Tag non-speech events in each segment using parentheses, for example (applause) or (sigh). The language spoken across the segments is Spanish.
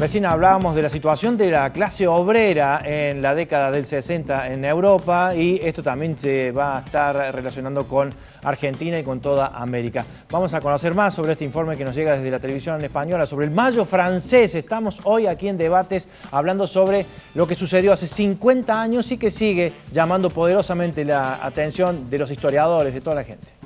Recién hablábamos de la situación de la clase obrera en la década del 60 en Europa y esto también se va a estar relacionando con Argentina y con toda América. Vamos a conocer más sobre este informe que nos llega desde la televisión española sobre el Mayo francés. Estamos hoy aquí en debates hablando sobre lo que sucedió hace 50 años y que sigue llamando poderosamente la atención de los historiadores, de toda la gente.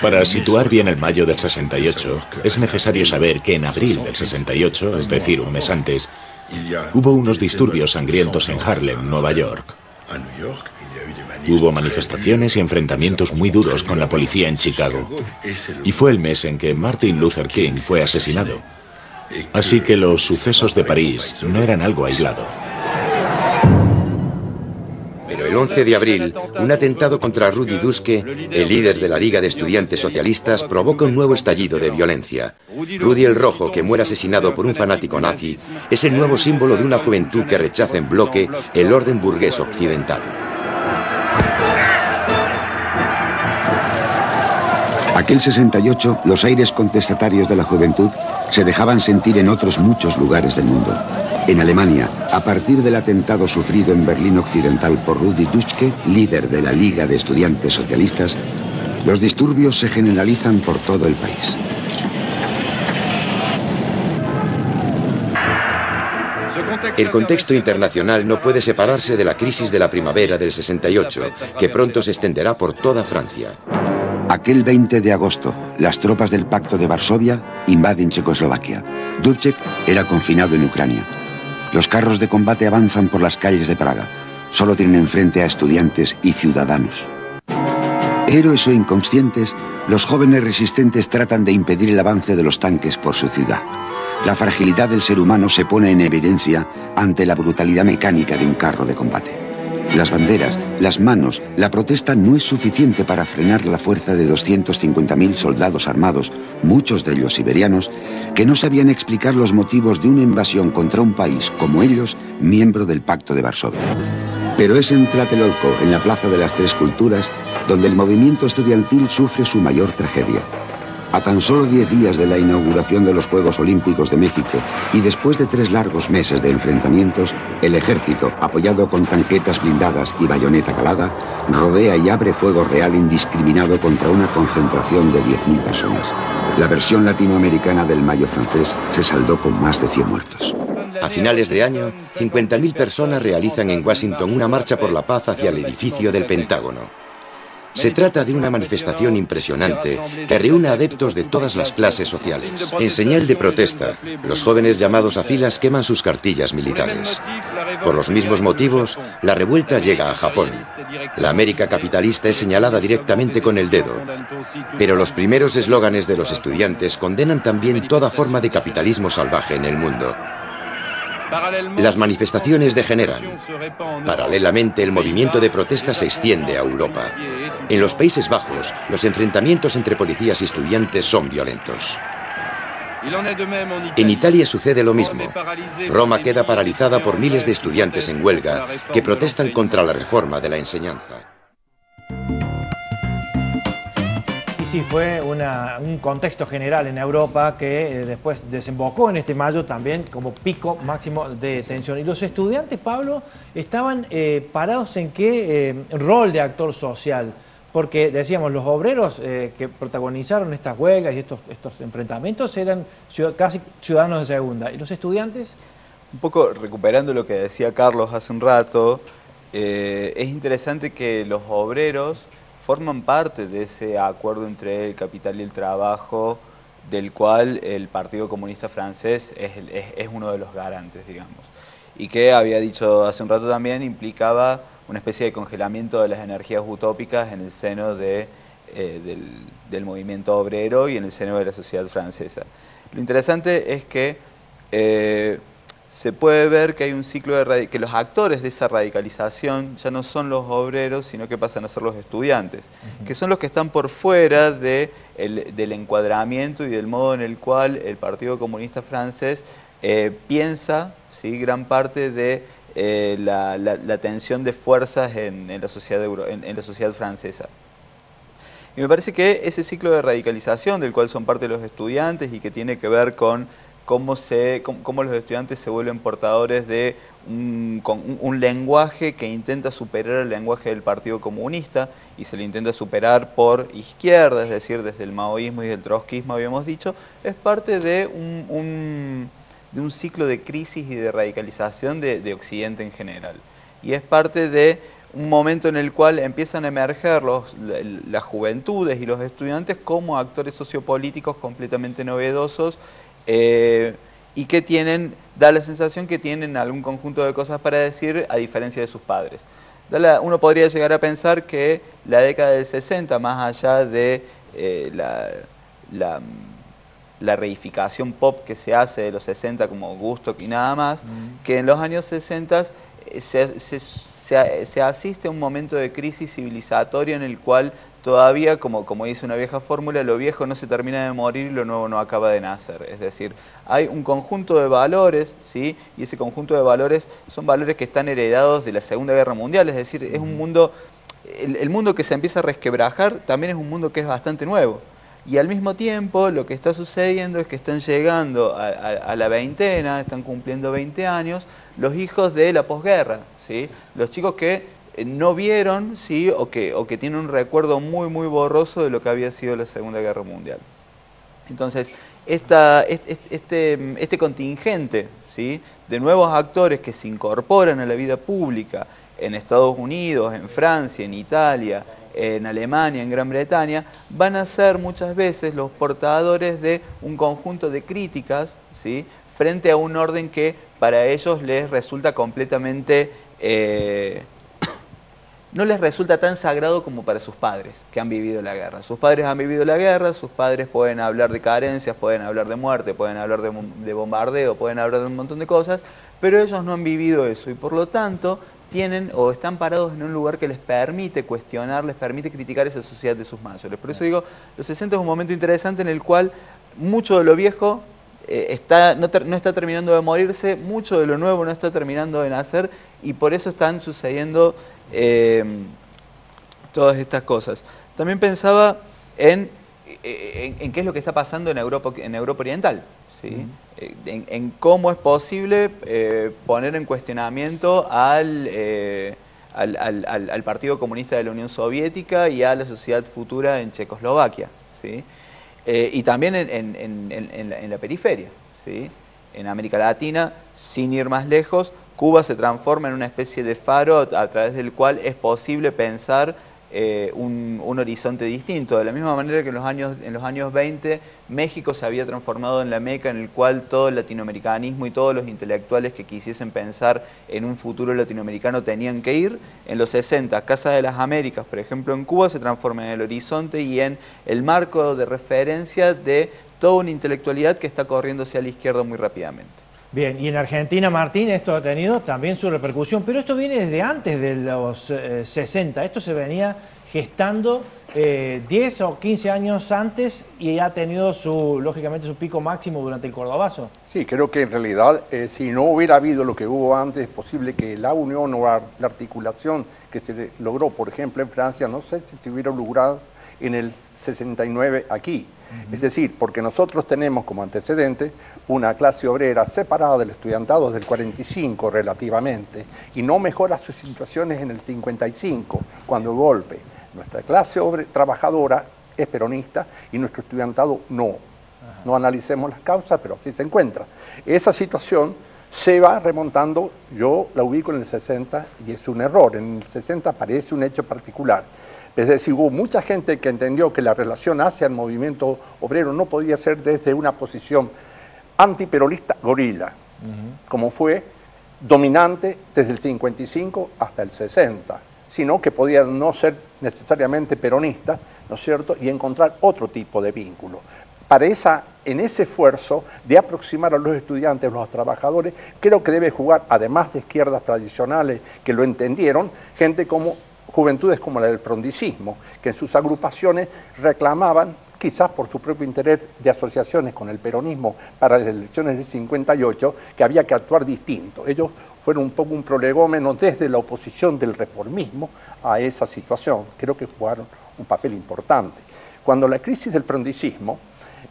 Para situar bien el mayo del 68, es necesario saber que en abril del 68, es decir, un mes antes, hubo unos disturbios sangrientos en Harlem, Nueva York. Hubo manifestaciones y enfrentamientos muy duros con la policía en Chicago. Y fue el mes en que Martin Luther King fue asesinado. Así que los sucesos de París no eran algo aislado. El 11 de abril, un atentado contra Rudy Duske, el líder de la Liga de Estudiantes Socialistas, provoca un nuevo estallido de violencia. Rudy el Rojo, que muere asesinado por un fanático nazi, es el nuevo símbolo de una juventud que rechaza en bloque el orden burgués occidental. Aquel 68, los aires contestatarios de la juventud se dejaban sentir en otros muchos lugares del mundo. En Alemania, a partir del atentado sufrido en Berlín Occidental por Rudi Dutschke, líder de la Liga de Estudiantes Socialistas, los disturbios se generalizan por todo el país. El contexto internacional no puede separarse de la crisis de la primavera del 68, que pronto se extenderá por toda Francia. Aquel 20 de agosto, las tropas del Pacto de Varsovia invaden Checoslovaquia. Dubček era confinado en Ucrania. Los carros de combate avanzan por las calles de Praga. Solo tienen enfrente a estudiantes y ciudadanos. Héroes o inconscientes, los jóvenes resistentes tratan de impedir el avance de los tanques por su ciudad. La fragilidad del ser humano se pone en evidencia ante la brutalidad mecánica de un carro de combate. Las banderas, las manos, la protesta no es suficiente para frenar la fuerza de 250.000 soldados armados, muchos de ellos siberianos, que no sabían explicar los motivos de una invasión contra un país como ellos, miembro del Pacto de Varsovia. Pero es en Tlatelolco, en la Plaza de las Tres Culturas, donde el movimiento estudiantil sufre su mayor tragedia. A tan solo 10 días de la inauguración de los Juegos Olímpicos de México y después de tres largos meses de enfrentamientos, el ejército, apoyado con tanquetas blindadas y bayoneta calada, rodea y abre fuego real indiscriminado contra una concentración de 10.000 personas. La versión latinoamericana del Mayo francés se saldó con más de 100 muertos. A finales de año, 50.000 personas realizan en Washington una marcha por la paz hacia el edificio del Pentágono. Se trata de una manifestación impresionante que reúne adeptos de todas las clases sociales. En señal de protesta, los jóvenes llamados a filas queman sus cartillas militares. Por los mismos motivos, la revuelta llega a Japón. La América capitalista es señalada directamente con el dedo. Pero los primeros eslóganes de los estudiantes condenan también toda forma de capitalismo salvaje en el mundo. Las manifestaciones degeneran. Paralelamente, el movimiento de protesta se extiende a Europa. En los Países Bajos, los enfrentamientos entre policías y estudiantes son violentos. En Italia sucede lo mismo. Roma queda paralizada por miles de estudiantes en huelga que protestan contra la reforma de la enseñanza. sí, fue un contexto general en Europa que eh, después desembocó en este mayo también como pico máximo de tensión. Y los estudiantes, Pablo, estaban eh, parados en qué eh, rol de actor social. Porque decíamos, los obreros que protagonizaron estas huelgas y estos, estos enfrentamientos eran casi ciudadanos de segunda. ¿Y los estudiantes? Un poco recuperando lo que decía Carlos hace un rato, es interesante que los obreros forman parte de ese acuerdo entre el capital y el trabajo, del cual el Partido Comunista Francés es, uno de los garantes, digamos. Y que, había dicho hace un rato también, implicaba una especie de congelamiento de las energías utópicas en el seno de, eh, del, movimiento obrero y en el seno de la sociedad francesa. Lo interesante es que eh, se puede ver que hay un ciclo de que los actores de esa radicalización ya no son los obreros, sino que pasan a ser los estudiantes, que son los que están por fuera de del encuadramiento y del modo en el cual el Partido Comunista Francés eh, piensa ¿sí? gran parte de eh, la, tensión de fuerzas en, la sociedad en la sociedad francesa. Y me parece que ese ciclo de radicalización del cual son parte los estudiantes y que tiene que ver con cómo, se, cómo, los estudiantes se vuelven portadores de un, un, lenguaje que intenta superar el lenguaje del Partido Comunista y se lo intenta superar por izquierda, es decir, desde el maoísmo y el trotskismo habíamos dicho, es parte de un, de un ciclo de crisis y de radicalización de, de Occidente en general. Y es parte de un momento en el cual empiezan a emerger los, las juventudes y los estudiantes como actores sociopolíticos completamente novedosos eh, y que tienen, da la sensación que tienen algún conjunto de cosas para decir a diferencia de sus padres. uno podría llegar a pensar que la década del 60, más allá de eh, la, reificación pop que se hace de los 60 como gusto y nada más, que en los años 60 eh, se, se se, asiste a un momento de crisis civilizatoria en el cual todavía, como, como dice una vieja fórmula, lo viejo no se termina de morir y lo nuevo no acaba de nacer. Es decir, hay un conjunto de valores, ¿sí? y ese conjunto de valores son valores que están heredados de la Segunda Guerra Mundial, es decir, es un mundo, el, mundo que se empieza a resquebrajar también es un mundo que es bastante nuevo. Y al mismo tiempo lo que está sucediendo es que están llegando a, la veintena, están cumpliendo 20 años, los hijos de la posguerra, ¿sí? los chicos que eh, no vieron ¿sí? o, que, o que tienen un recuerdo muy, muy borroso de lo que había sido la Segunda Guerra Mundial. Entonces, esta, este, este, contingente ¿sí? de nuevos actores que se incorporan a la vida pública en Estados Unidos, en Francia, en Italia, en Alemania, en Gran Bretaña, van a ser muchas veces los portadores de un conjunto de críticas ¿sí? frente a un orden que para ellos les resulta completamente... Eh, no les resulta tan sagrado como para sus padres que han vivido la guerra. Sus padres han vivido la guerra, sus padres pueden hablar de carencias, pueden hablar de muerte, pueden hablar de, de bombardeo, pueden hablar de un montón de cosas, pero ellos no han vivido eso y por lo tanto tienen o están parados en un lugar que les permite cuestionar, les permite criticar esa sociedad de sus mayores. Por eso digo, los 60 es un momento interesante en el cual mucho de lo viejo eh, está, no, está terminando de morirse, mucho de lo nuevo no está terminando de nacer y por eso están sucediendo eh, todas estas cosas. También pensaba en, en, qué es lo que está pasando en Europa, en Europa Oriental. ¿Sí? Eh, en, cómo es posible eh, poner en cuestionamiento eh, al, al, Partido Comunista de la Unión Soviética y a la sociedad futura en Checoslovaquia, ¿sí? y también en, la, periferia, ¿sí? en América Latina, sin ir más lejos, Cuba se transforma en una especie de faro a través del cual es posible pensar eh, un, horizonte distinto. De la misma manera que en los, años, en los años 20 México se había transformado en la meca en el cual todo el latinoamericanismo y todos los intelectuales que quisiesen pensar en un futuro latinoamericano tenían que ir. En los 60, Casa de las Américas, por ejemplo, en Cuba se transforma en el horizonte y en el marco de referencia de toda una intelectualidad que está corriendo hacia la izquierda muy rápidamente. Bien, y en Argentina, Martín, esto ha tenido también su repercusión, pero esto viene desde antes de los 60, eh, esto se venía gestando 10 eh, o 15 años antes y ha tenido su, lógicamente, su pico máximo durante el Cordobazo. Sí, creo que en realidad eh, si no hubiera habido lo que hubo antes, es posible que la unión o la articulación que se logró, por ejemplo, en Francia, no sé si se hubiera logrado en el 69 aquí. Es decir, porque nosotros tenemos como antecedente una clase obrera separada del estudiantado desde el 45 relativamente y no mejora sus situaciones en el 55 cuando golpe. Nuestra clase obrera, trabajadora es peronista y nuestro estudiantado no. No analicemos las causas, pero así se encuentra. Esa situación se va remontando, yo la ubico en el 60 y es un error, en el 60 parece un hecho particular. Es decir, hubo mucha gente que entendió que la relación hacia el movimiento obrero no podía ser desde una posición antiperonista gorila, como fue dominante desde el 55 hasta el 60, sino que podía no ser necesariamente peronista, ¿no es cierto?, y encontrar otro tipo de vínculo. Para esa, en ese esfuerzo de aproximar a los estudiantes, a los trabajadores, creo que debe jugar, además de izquierdas tradicionales que lo entendieron, gente como juventudes como la del frondicismo, que en sus agrupaciones reclamaban quizás por su propio interés de asociaciones con el peronismo para las elecciones del 58, que había que actuar distinto. Ellos fueron un poco un prolegómeno desde la oposición del reformismo a esa situación. Creo que jugaron un papel importante. Cuando la crisis del frondicismo,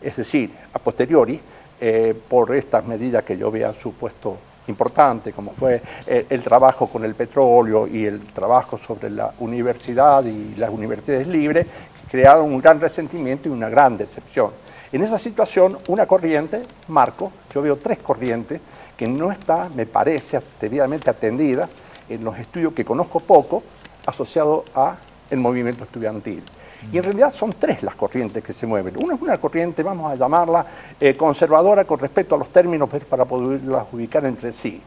es decir, a posteriori, eh, por estas medidas que yo había supuesto importantes, como fue eh, el trabajo con el petróleo y el trabajo sobre la universidad y las universidades libres, crearon un gran resentimiento y una gran decepción. En esa situación, una corriente, Marco, yo veo tres corrientes, que no está, me parece, debidamente atendida en los estudios que conozco poco, asociado a el movimiento estudiantil. Y en realidad son tres las corrientes que se mueven. Una es una corriente, vamos a llamarla eh, conservadora con respecto a los términos para poderlas ubicar entre sí.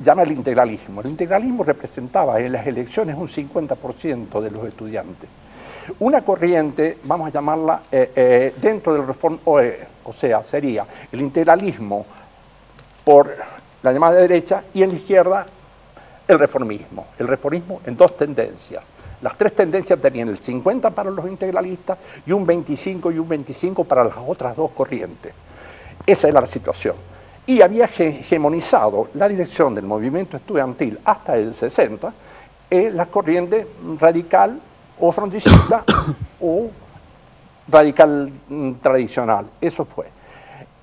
Llama el integralismo. El integralismo representaba en las elecciones un 50% de los estudiantes. Una corriente, vamos a llamarla eh, eh, dentro del reform, o, o sea, sería el integralismo por la llamada derecha y en la izquierda el reformismo. El reformismo en dos tendencias. Las tres tendencias tenían el 50 para los integralistas y un 25 y un 25 para las otras dos corrientes. Esa era la situación. Y había hegemonizado la dirección del movimiento estudiantil hasta el 60 en la corriente radical o fronticista (coughs) o radical mm, tradicional. Eso fue.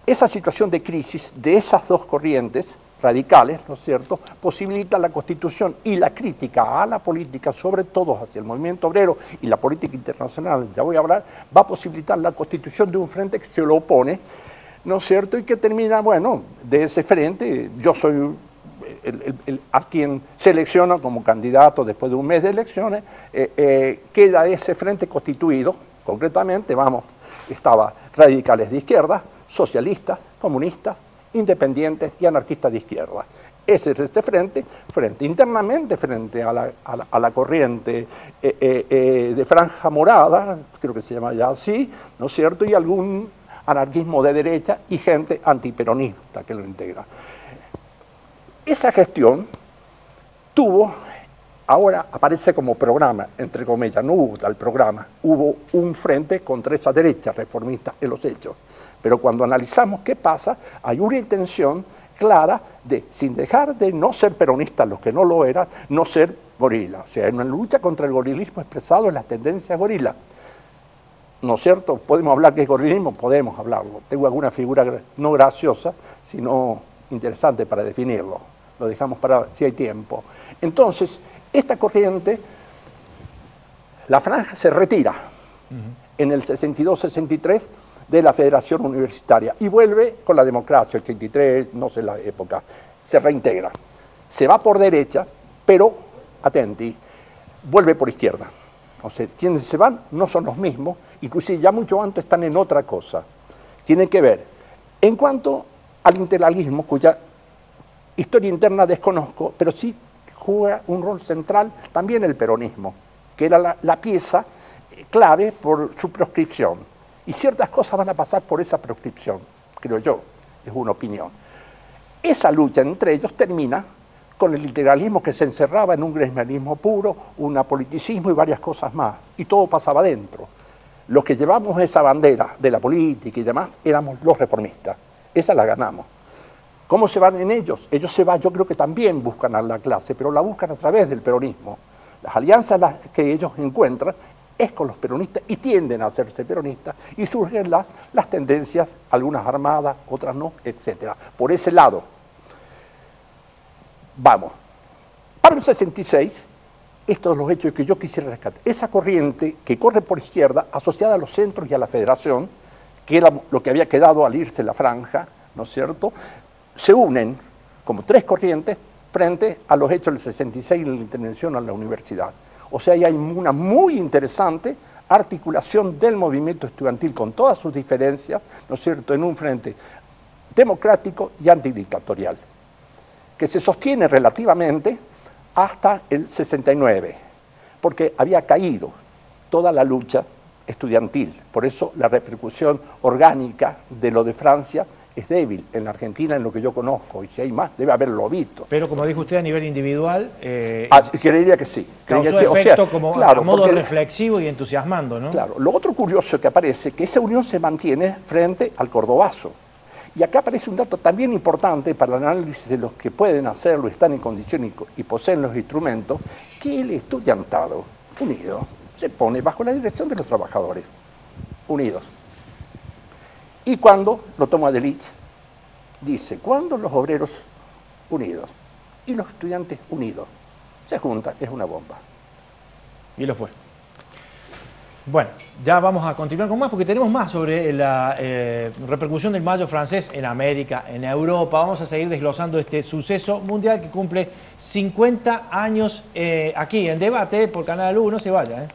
Esa situación de crisis de esas dos corrientes radicales, ¿no es cierto?, posibilita la constitución y la crítica a la política, sobre todo hacia el movimiento obrero y la política internacional, ya voy a hablar, va a posibilitar la constitución de un frente que se lo opone, ¿no es cierto?, y que termina, bueno, de ese frente, yo soy el, a quien selecciona como candidato después de un mes de elecciones, eh, eh, queda ese frente constituido, concretamente, vamos, estaba radicales de izquierda, socialistas, comunistas, independientes y anarquistas de izquierda. Ese es este frente, frente internamente, frente a la, corriente eh, eh, eh, de franja morada, creo que se llama ya así, ¿no es cierto? Y algún anarquismo de derecha y gente antiperonista que lo integra. Esa gestión tuvo, ahora aparece como programa, entre comillas, no hubo tal programa, hubo un frente contra esa derecha reformista en los hechos. Pero cuando analizamos qué pasa, hay una intención clara de, sin dejar de no ser peronistas los que no lo eran, no ser gorila. O sea, en una lucha contra el gorilismo expresado en las tendencias gorila. ¿No es cierto? ¿Podemos hablar que es gorilismo? Podemos hablarlo. Tengo alguna figura no graciosa, sino interesante para definirlo. Lo dejamos para si hay tiempo. Entonces, esta corriente, la franja se retira. En el 62-63 de la Federación Universitaria y vuelve con la democracia, el 83, no sé la época, se reintegra. Se va por derecha, pero, atenti, vuelve por izquierda. O sea, quienes se van no son los mismos, inclusive ya mucho antes están en otra cosa. Tienen que ver, en cuanto al integralismo, cuya historia interna desconozco, pero sí juega un rol central también el peronismo, que era la, pieza clave por su proscripción. Y ciertas cosas van a pasar por esa proscripción, creo yo, es una opinión. Esa lucha entre ellos termina con el integralismo que se encerraba en un gremialismo puro, un apoliticismo y varias cosas más, y todo pasaba dentro. Los que llevamos esa bandera de la política y demás éramos los reformistas, esa la ganamos. ¿Cómo se van en ellos? Ellos se van, yo creo que también buscan a la clase, pero la buscan a través del peronismo. Las alianzas que ellos encuentran es con los peronistas y tienden a hacerse peronistas y surgen las, las tendencias, algunas armadas, otras no, etc. Por ese lado, vamos. Para el 66, estos son los hechos que yo quisiera rescatar. Esa corriente que corre por izquierda, asociada a los centros y a la federación, que era lo que había quedado al irse la franja, ¿no es cierto?, se unen como tres corrientes frente a los hechos del 66 y la intervención a la universidad. O sea, hay una muy interesante articulación del movimiento estudiantil con todas sus diferencias, ¿no es cierto?, en un frente democrático y antidictatorial, que se sostiene relativamente hasta el 69, porque había caído toda la lucha estudiantil, por eso la repercusión orgánica de lo de Francia es débil en la Argentina, en lo que yo conozco, y si hay más, debe haberlo visto. Pero como dijo usted a nivel individual... Eh, ah, creería que sí. Causó efecto como a modo reflexivo y entusiasmando, ¿no? Claro. Lo otro curioso que aparece es que esa unión se mantiene frente al cordobazo. Y acá aparece un dato también importante para el análisis de los que pueden hacerlo, están en condición y poseen los instrumentos, que el estudiantado unido se pone bajo la dirección de los trabajadores unidos. Y cuando, lo toma de dice, cuando los obreros unidos y los estudiantes unidos se juntan, es una bomba. Y lo fue. Bueno, ya vamos a continuar con más porque tenemos más sobre la eh, repercusión del mayo francés en América, en Europa. Vamos a seguir desglosando este suceso mundial que cumple 50 años eh, aquí en debate por Canal 1. No se vaya. ¿eh?